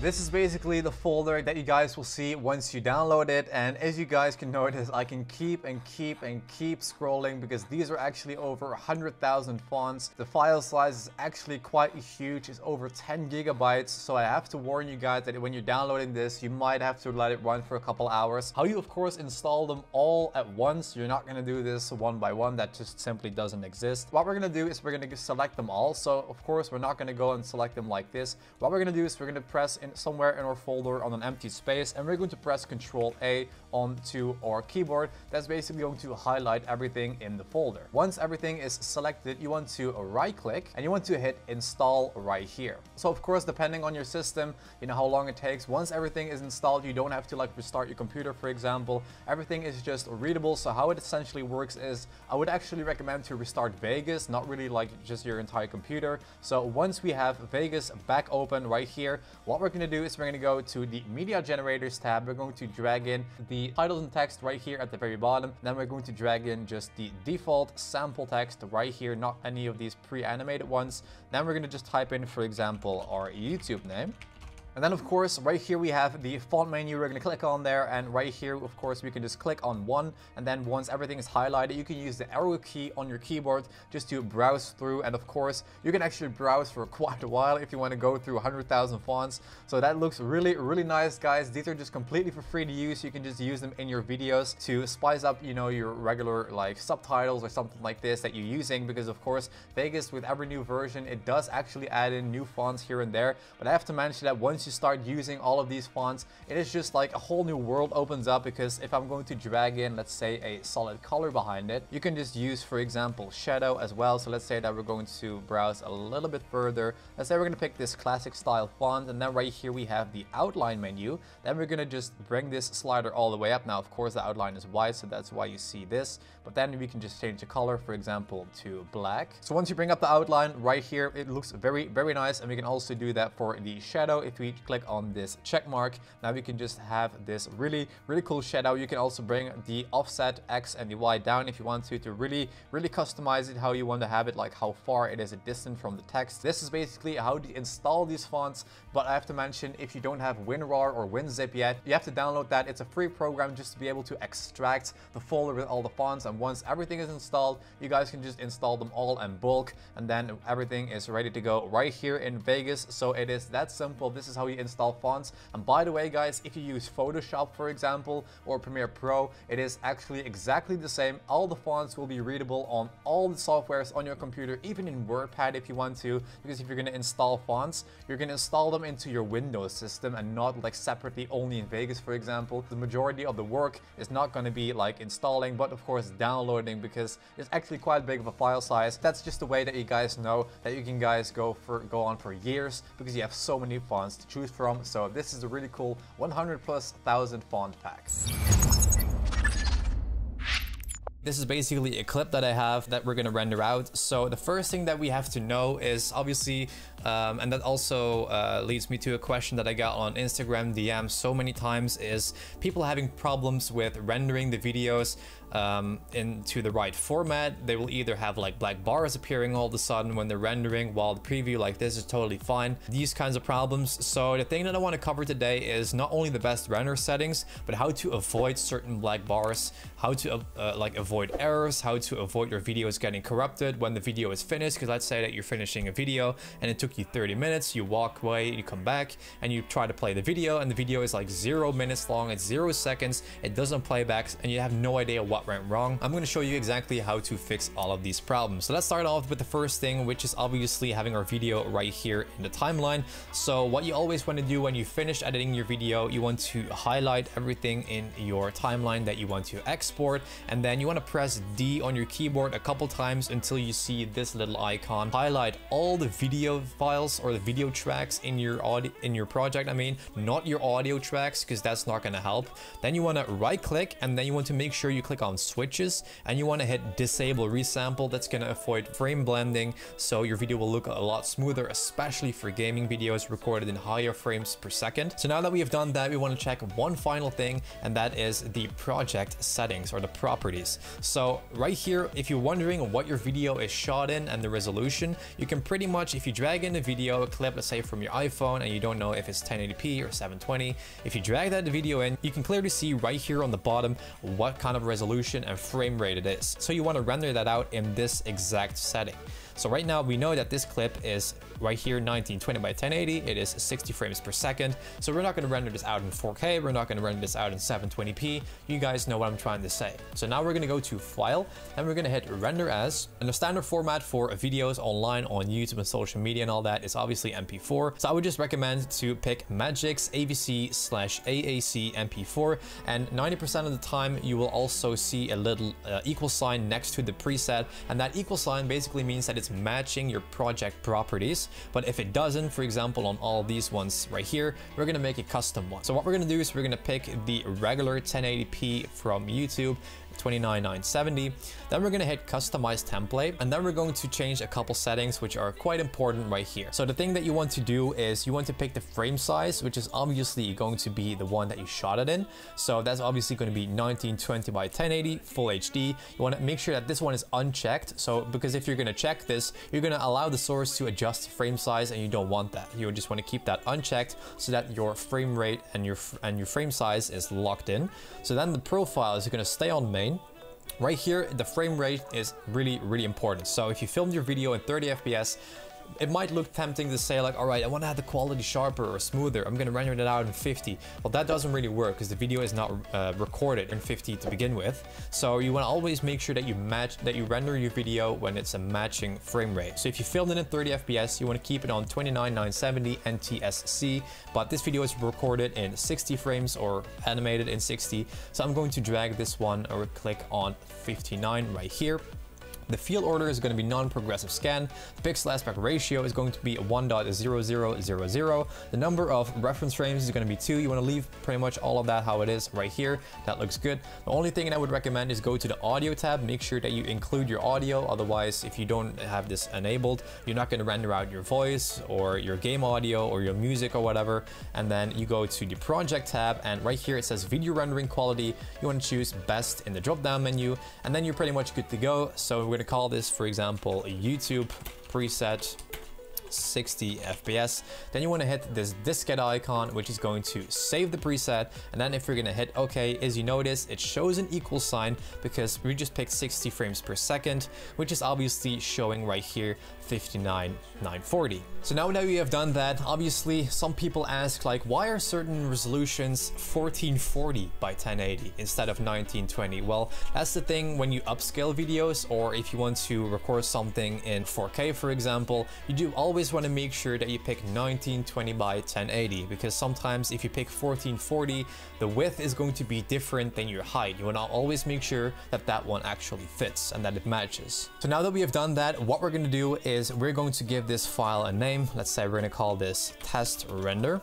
This is basically the folder that you guys will see once you download it and as you guys can notice I can keep and keep and keep scrolling because these are actually over 100,000 fonts. The file size is actually quite huge, it's over 10 gigabytes so I have to warn you guys that when you're downloading this you might have to let it run for a couple hours. How you of course install them all at once, you're not going to do this one by one, that just simply doesn't exist. What we're going to do is we're going to select them all so of course we're not going to go and select them like this. What we're going to do is we're going to press in somewhere in our folder on an empty space and we're going to press Control A onto our keyboard. That's basically going to highlight everything in the folder. Once everything is selected, you want to right click and you want to hit install right here. So of course, depending on your system, you know how long it takes. Once everything is installed, you don't have to like restart your computer, for example. Everything is just readable. So how it essentially works is I would actually recommend to restart Vegas, not really like just your entire computer. So once we have Vegas back open right here, what we're to do is we're going to go to the media generators tab. We're going to drag in the titles and text right here at the very bottom. Then we're going to drag in just the default sample text right here, not any of these pre-animated ones. Then we're going to just type in, for example, our YouTube name. And then of course, right here we have the font menu. We're going to click on there and right here, of course, we can just click on one. And then once everything is highlighted, you can use the arrow key on your keyboard just to browse through. And of course, you can actually browse for quite a while if you want to go through 100,000 fonts. So that looks really, really nice, guys. These are just completely for free to use. You can just use them in your videos to spice up, you know, your regular like subtitles or something like this that you're using. Because of course, Vegas with every new version, it does actually add in new fonts here and there. But I have to mention that once once start using all of these fonts, it is just like a whole new world opens up because if I'm going to drag in, let's say a solid color behind it, you can just use, for example, shadow as well. So let's say that we're going to browse a little bit further. Let's say we're going to pick this classic style font and then right here we have the outline menu. Then we're going to just bring this slider all the way up. Now, of course, the outline is white, so that's why you see this. But then we can just change the color, for example, to black. So once you bring up the outline right here, it looks very, very nice. And we can also do that for the shadow if we click on this check mark. Now we can just have this really, really cool shadow. You can also bring the offset X and the Y down if you want to, to really, really customize it how you want to have it, like how far it is a distant from the text. This is basically how to install these fonts, but I have to mention if you don't have WinRAR or WinZip yet, you have to download that. It's a free program just to be able to extract the folder with all the fonts. And once everything is installed, you guys can just install them all in bulk and then everything is ready to go right here in Vegas. So it is that simple. This is how you install fonts. And by the way, guys, if you use Photoshop, for example, or Premiere Pro, it is actually exactly the same. All the fonts will be readable on all the softwares on your computer, even in WordPad if you want to, because if you're going to install fonts, you're going to install them into your Windows system and not like separately only in Vegas, for example. The majority of the work is not going to be like installing, but of course downloading because it's actually quite big of a file size. That's just the way that you guys know that you can guys go for go on for years because you have so many fonts to choose from. So this is a really cool 100 plus thousand font pack. This is basically a clip that I have that we're gonna render out. So the first thing that we have to know is obviously, um, and that also uh, leads me to a question that I got on Instagram DM so many times is people having problems with rendering the videos um, into the right format. They will either have like black bars appearing all of a sudden when they're rendering while the preview like this is totally fine. These kinds of problems. So the thing that I want to cover today is not only the best render settings, but how to avoid certain black bars, how to uh, like avoid errors, how to avoid your videos getting corrupted when the video is finished. Because let's say that you're finishing a video and it took you 30 minutes, you walk away, you come back and you try to play the video and the video is like zero minutes long, it's zero seconds, it doesn't play back and you have no idea what went wrong. I'm going to show you exactly how to fix all of these problems. So let's start off with the first thing, which is obviously having our video right here in the timeline. So what you always want to do when you finish editing your video, you want to highlight everything in your timeline that you want to export. And then you want to press D on your keyboard a couple times until you see this little icon. Highlight all the video files or the video tracks in your audio in your project. I mean, not your audio tracks because that's not going to help. Then you want to right click and then you want to make sure you click on switches and you want to hit disable resample. That's going to avoid frame blending so your video will look a lot smoother, especially for gaming videos recorded in higher frames per second. So now that we have done that, we want to check one final thing and that is the project settings or the properties. So right here, if you're wondering what your video is shot in and the resolution, you can pretty much, if you drag in a video, a clip, let's say from your iPhone and you don't know if it's 1080p or 720, if you drag that video in, you can clearly see right here on the bottom what kind of resolution and frame rate it is. So you want to render that out in this exact setting. So right now we know that this clip is right here 1920 by 1080. It is 60 frames per second. So we're not going to render this out in 4K. We're not going to render this out in 720p. You guys know what I'm trying to say. So now we're going to go to File and we're going to hit Render As. And the standard format for videos online on YouTube and social media and all that is obviously MP4. So I would just recommend to pick Magix AVC slash AAC MP4. And 90% of the time you will also see a little uh, equal sign next to the preset. And that equal sign basically means that it's matching your project properties. But if it doesn't, for example, on all these ones right here, we're gonna make a custom one. So what we're gonna do is we're gonna pick the regular 1080p from YouTube 29970. Then we're gonna hit customize template and then we're going to change a couple settings which are quite important right here. So the thing that you want to do is you want to pick the frame size which is obviously going to be the one that you shot it in. So that's obviously going to be 1920 by 1080 full HD. You want to make sure that this one is unchecked. So because if you're going to check this, you're going to allow the source to adjust frame size and you don't want that. You just want to keep that unchecked so that your frame rate and your and your frame size is locked in. So then the profile is going to stay on Right here, the frame rate is really, really important. So if you filmed your video in 30 FPS, it might look tempting to say like, all right, I want to have the quality sharper or smoother. I'm going to render it out in 50. Well, that doesn't really work because the video is not uh, recorded in 50 to begin with. So you want to always make sure that you match, that you render your video when it's a matching frame rate. So if you filmed it in 30 FPS, you want to keep it on 29970 NTSC, but this video is recorded in 60 frames or animated in 60. So I'm going to drag this one or click on 59 right here. The field order is going to be non-progressive scan. The pixel aspect ratio is going to be 1.0000. The number of reference frames is going to be 2. You want to leave pretty much all of that how it is right here. That looks good. The only thing I would recommend is go to the audio tab. Make sure that you include your audio. Otherwise, if you don't have this enabled, you're not going to render out your voice or your game audio or your music or whatever. And then you go to the project tab and right here it says video rendering quality. You want to choose best in the drop down menu and then you're pretty much good to go. So we're to call this, for example, a YouTube preset 60 FPS. Then you want to hit this diskette icon, which is going to save the preset. And then if you're going to hit OK, as you notice, it shows an equal sign because we just picked 60 frames per second, which is obviously showing right here 59 940. So now that we have done that, obviously some people ask like, why are certain resolutions 1440 by 1080 instead of 1920? Well, that's the thing when you upscale videos or if you want to record something in 4K, for example, you do always want to make sure that you pick 1920 by 1080 because sometimes if you pick 1440, the width is going to be different than your height. You want to always make sure that that one actually fits and that it matches. So now that we have done that, what we're going to do is we're going to give this file a name. Let's say we're going to call this test render.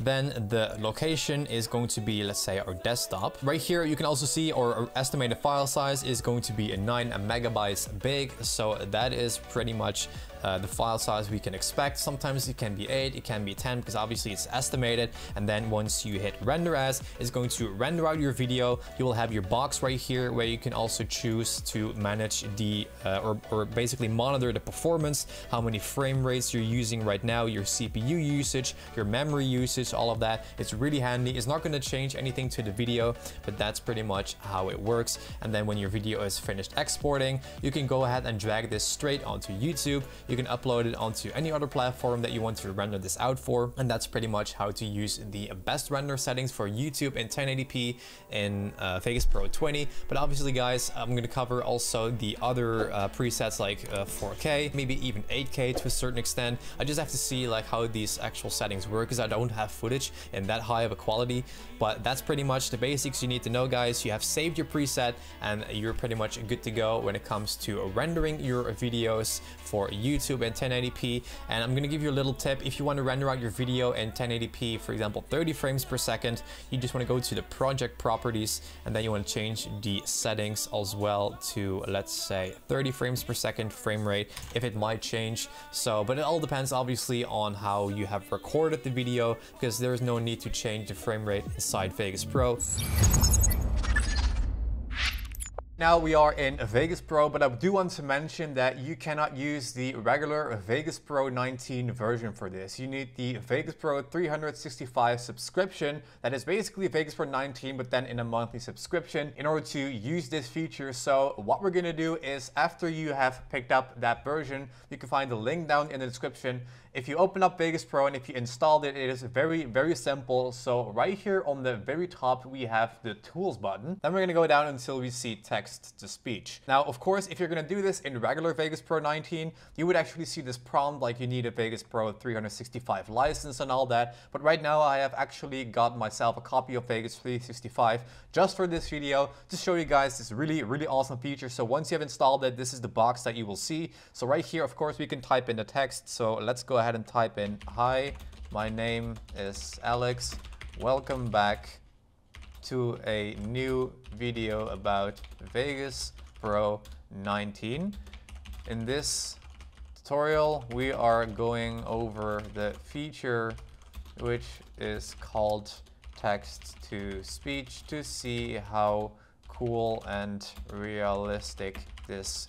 Then the location is going to be, let's say, our desktop. Right here, you can also see our estimated file size is going to be a 9 megabytes big. So that is pretty much uh, the file size we can expect. Sometimes it can be 8, it can be 10 because obviously it's estimated. And then once you hit render as, it's going to render out your video. You will have your box right here where you can also choose to manage the, uh, or, or basically monitor the performance, how many frame rates you're using right now, your CPU usage, your memory usage, all of that. It's really handy. It's not going to change anything to the video, but that's pretty much how it works. And then when your video is finished exporting, you can go ahead and drag this straight onto YouTube. You can upload it onto any other platform that you want to render this out for. And that's pretty much how to use the best render settings for YouTube in 1080p in uh, Vegas Pro 20. But obviously guys, I'm going to cover also the other uh, presets like uh, 4K, maybe even 8K to a certain extent. I just have to see like how these actual settings work because I don't have footage in that high of a quality. But that's pretty much the basics you need to know guys. You have saved your preset and you're pretty much good to go when it comes to rendering your videos for YouTube in 1080p. And I'm gonna give you a little tip. If you want to render out your video in 1080p, for example, 30 frames per second, you just want to go to the project properties and then you want to change the settings as well to, let's say, 30 frames per second frame rate, if it might change. So, but it all depends obviously on how you have recorded the video because there's no need to change the frame rate inside Vegas Pro. Now we are in Vegas Pro, but I do want to mention that you cannot use the regular Vegas Pro 19 version for this. You need the Vegas Pro 365 subscription that is basically Vegas Pro 19, but then in a monthly subscription in order to use this feature. So what we're gonna do is after you have picked up that version, you can find the link down in the description if you open up Vegas Pro and if you installed it, it is very, very simple. So right here on the very top, we have the tools button. Then we're gonna go down until we see text to speech. Now, of course, if you're gonna do this in regular Vegas Pro 19, you would actually see this prompt like you need a Vegas Pro 365 license and all that. But right now I have actually got myself a copy of Vegas 365 just for this video to show you guys this really, really awesome feature. So once you have installed it, this is the box that you will see. So right here, of course, we can type in the text. So let's go ahead and type in, hi, my name is Alex. Welcome back to a new video about Vegas Pro 19. In this tutorial, we are going over the feature which is called text to speech to see how cool and realistic this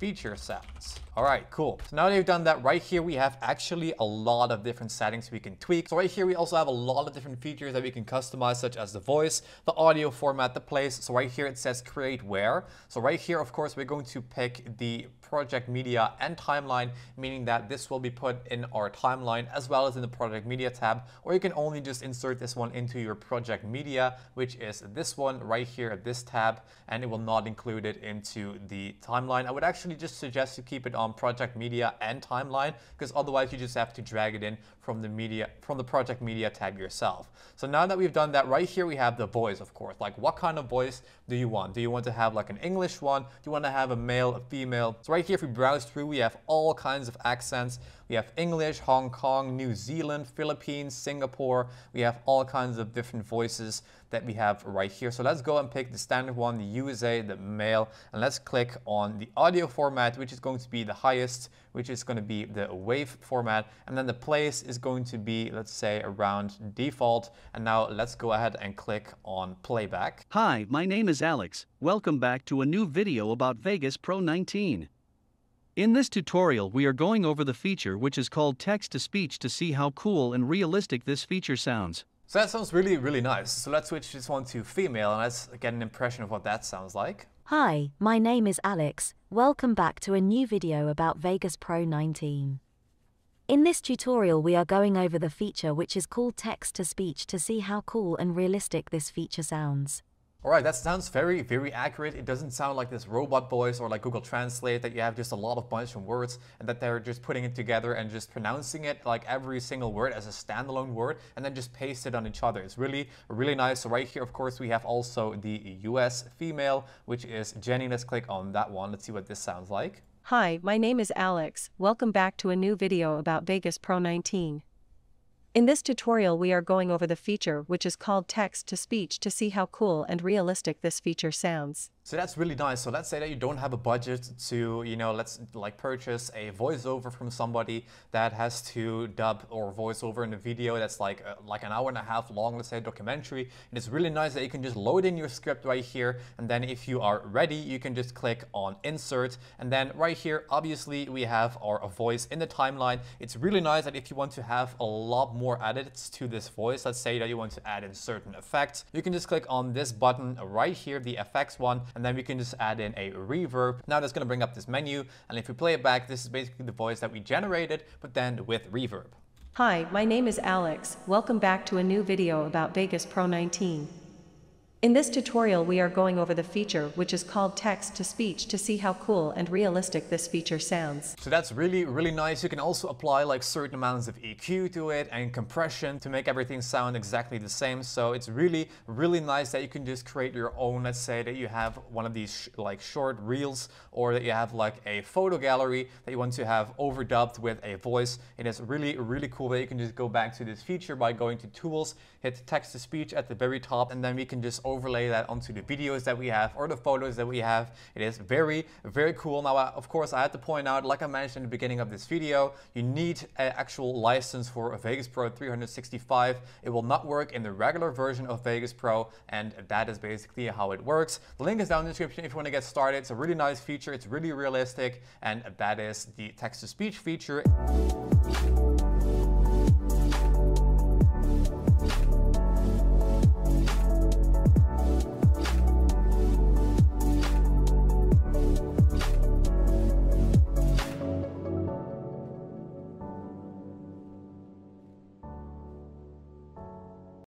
feature sounds. All right, cool. So now that you've done that, right here we have actually a lot of different settings we can tweak. So right here we also have a lot of different features that we can customize, such as the voice, the audio format, the place. So right here it says create where. So right here, of course, we're going to pick the project media and timeline, meaning that this will be put in our timeline as well as in the project media tab, or you can only just insert this one into your project media, which is this one right here at this tab, and it will not include it into the timeline. I would actually just suggest you keep it on project media and timeline because otherwise you just have to drag it in from the media from the project media tab yourself. So now that we've done that, right here we have the voice, of course. Like what kind of voice do you want? Do you want to have like an English one? Do you want to have a male, a female? So right here, if we browse through, we have all kinds of accents. We have English, Hong Kong, New Zealand, Philippines, Singapore. We have all kinds of different voices that we have right here. So let's go and pick the standard one, the USA, the male, and let's click on the audio format, which is going to be the highest, which is going to be the wave format. And then the place is going to be, let's say, around default. And now let's go ahead and click on playback. Hi, my name is Alex. Welcome back to a new video about Vegas Pro 19. In this tutorial we are going over the feature which is called text-to-speech to see how cool and realistic this feature sounds. So that sounds really, really nice. So let's switch this one to female and let's get an impression of what that sounds like. Hi, my name is Alex. Welcome back to a new video about Vegas Pro 19. In this tutorial we are going over the feature which is called text-to-speech to see how cool and realistic this feature sounds. All right, that sounds very, very accurate. It doesn't sound like this robot voice or like Google Translate that you have just a lot of bunch of words and that they're just putting it together and just pronouncing it like every single word as a standalone word and then just paste it on each other. It's really, really nice. So right here, of course, we have also the US female, which is Jenny. Let's click on that one. Let's see what this sounds like. Hi, my name is Alex. Welcome back to a new video about Vegas Pro 19. In this tutorial we are going over the feature which is called text-to-speech to see how cool and realistic this feature sounds. So that's really nice. So let's say that you don't have a budget to, you know, let's like purchase a voiceover from somebody that has to dub or voiceover in a video that's like uh, like an hour and a half long, let's say documentary. And it's really nice that you can just load in your script right here. And then if you are ready, you can just click on insert. And then right here, obviously we have our voice in the timeline. It's really nice that if you want to have a lot more edits to this voice, let's say that you want to add in certain effects, you can just click on this button right here, the effects one, and then we can just add in a reverb. Now that's going to bring up this menu, and if we play it back, this is basically the voice that we generated, but then with reverb. Hi, my name is Alex. Welcome back to a new video about Vegas Pro 19. In this tutorial we are going over the feature which is called text-to-speech to see how cool and realistic this feature sounds. So that's really, really nice. You can also apply like certain amounts of EQ to it and compression to make everything sound exactly the same. So it's really, really nice that you can just create your own, let's say that you have one of these sh like short reels or that you have like a photo gallery that you want to have overdubbed with a voice. It is really, really cool that you can just go back to this feature by going to tools, hit text-to-speech at the very top, and then we can just overlay that onto the videos that we have or the photos that we have. It is very, very cool. Now, of course, I had to point out, like I mentioned in the beginning of this video, you need an actual license for Vegas Pro 365. It will not work in the regular version of Vegas Pro, and that is basically how it works. The link is down in the description if you want to get started. It's a really nice feature. It's really realistic, and that is the text-to-speech feature.